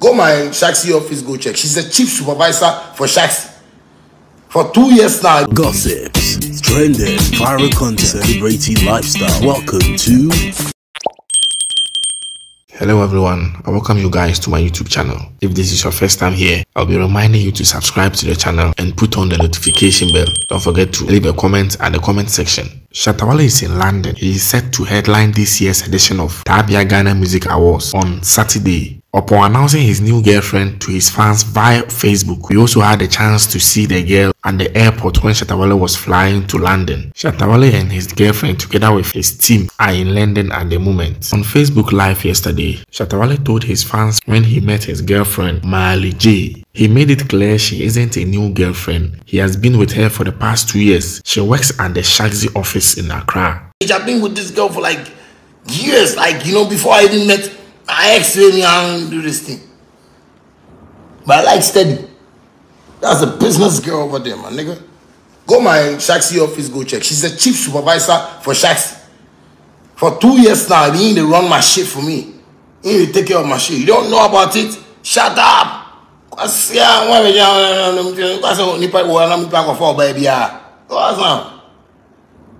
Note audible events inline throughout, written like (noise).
Go my Shaxi office, go check. She's the chief supervisor for Shaxi. For two years now. Gossips, trending, viral content, celebrity lifestyle. Welcome to Hello everyone, I welcome you guys to my YouTube channel. If this is your first time here, I'll be reminding you to subscribe to the channel and put on the notification bell. Don't forget to leave a comment at the comment section. Shatta Wale is in London. He is set to headline this year's edition of Tabia Ghana Music Awards on Saturday. Upon announcing his new girlfriend to his fans via Facebook, we also had a chance to see the girl at the airport when Shatta Wale was flying to London. Shatta Wale and his girlfriend, together with his team, are in London at the moment. On Facebook Live yesterday, Shatta Wale told his fans when he met his girlfriend, Maali J. He made it clear she isn't a new girlfriend. He has been with her for the past two years. She works at the Shaxi office in Accra. I've been with this girl for like years. Like, you know, before I even met my ex, me, I don't do this thing. But I like steady. That's a business girl over there, my nigga. Go my Shaxi office, go check. She's the chief supervisor for Shaxi. For two years now, he they run my shit for me. He they take care of my shit. You don't know about it? Shut up! Kwasia, why me. Go asam.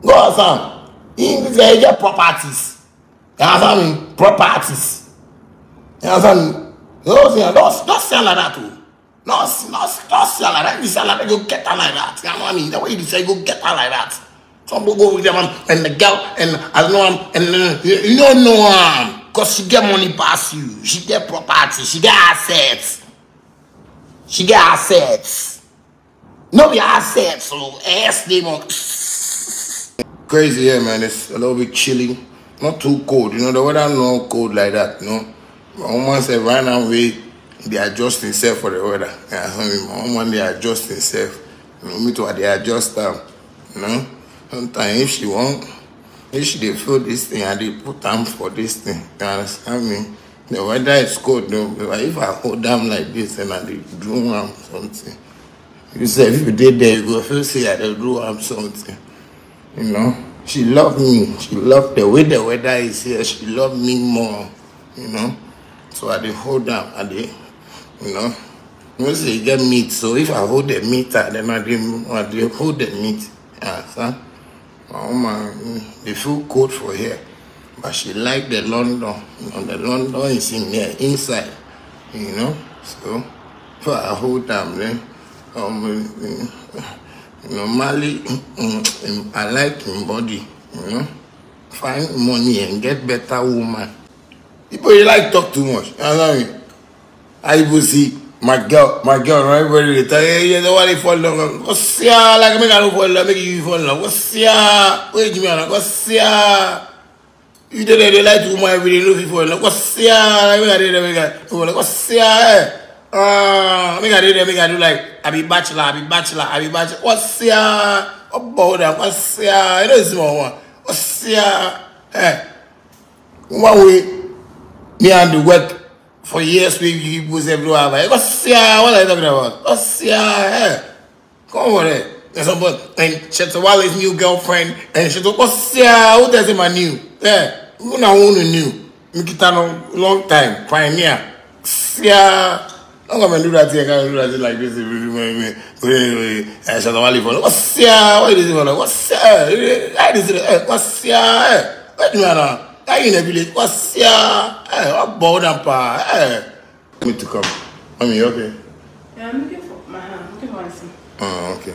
Go asam. In this area properties. You understand me? Properties. You understand? Don't say, don't, don't say like that too. No, no, don't say like that. If you say like that, you get her like that. You know what I mean? The way you say, go get her like that. Some people go with them and, and the girl, and I know him, and uh, you, don't know um, him. Because she get money past you. She get property. She get assets. She get assets. No be assets, so ass name on. Crazy, yeah, man. It's a little bit chilly. Not too cold. You know, the weather not cold like that, you know. My woman said right now we they adjust themselves for the weather. Yeah, I mean, my woman they adjust themselves. Know, me too, they adjust them. You know. Sometimes if she want, if she dey feel this thing and they put them for this thing. You understand me? The weather is cold though. But if I hold them like this and I dey do am something. You say if you did there, you go feel say I dey do am something. You know, she love me. She love the way the weather is here. She love me more. You know, so I dey hold am. I dey, you know. Say you get meat. So if I hold the meat, ah, then I dey, I dey hold the meat. Understand? My woman, mm, dey feel cold for here, but she like the London. You know, the London is in there inside. You know, so if I hold am, then um, mm, mm, mm, I like him body, you know. Find money and get better woman. People, you like talk too much. You know what I mean? I people see my girl, my girl, right? Everybody they tell you, yeah, the one they fall in love? What's ya? Like, make I don't fall in love, make you fall in love. What's ya? Wait, Jimmy, what's ya? You tell them they like to woman every day, no people fall in love. What's ya? Like, make I do that, make I fall in love. what's ya? Eh? Uh, make I do that, make I do like, I be bachelor, I be bachelor, I be bachelor. What's ya? About that, what's ya? You know, this small one. What's ya? Eh? One way. Me and you work for years, we give goes everywhere. Like, what's yeah, what are you talking about? What's yeah, hey. Come over there. There's someone, and she's Wally's new girlfriend, and she's like, what's yeah, who doesn't my new? Yeah, who now who knew? Mikitano, long time, pioneer. Yeah. I'm gonna do that thing, I can't do that thing like this. And she's Wally for, what's yeah, what is it? What's yeah, what's yeah, what's yeah, what's yeah, do you know? That in the village, what's ya? Eh, what bold and pa? Eh. Me to come. Mommy, okay? Yeah, I'm looking for my. I'm looking for sim. Oh, okay.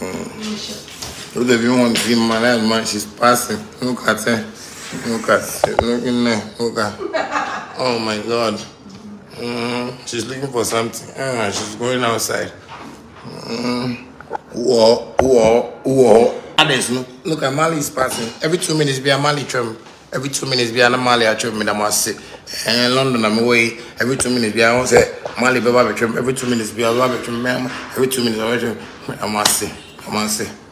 Mm. Those of you want to see my life, man, she's passing. Look at her. Look at her. Look in there. Look at her. (laughs) Oh my God. Mm, she's looking for something. Ah, she's going outside. Mm. Whoa, whoa, whoa. Others, no. Look at is passing. Every two minutes, be a Mali trim. every two minutes bi a na mali atwere mi na mo ase london na mi wɔ every two minutes bi a wɔn sɛ mali bɛba bɛtwere mi every two minutes bi a bɛba bɛtwere every two minutes bɛba bɛtwere mi na mo.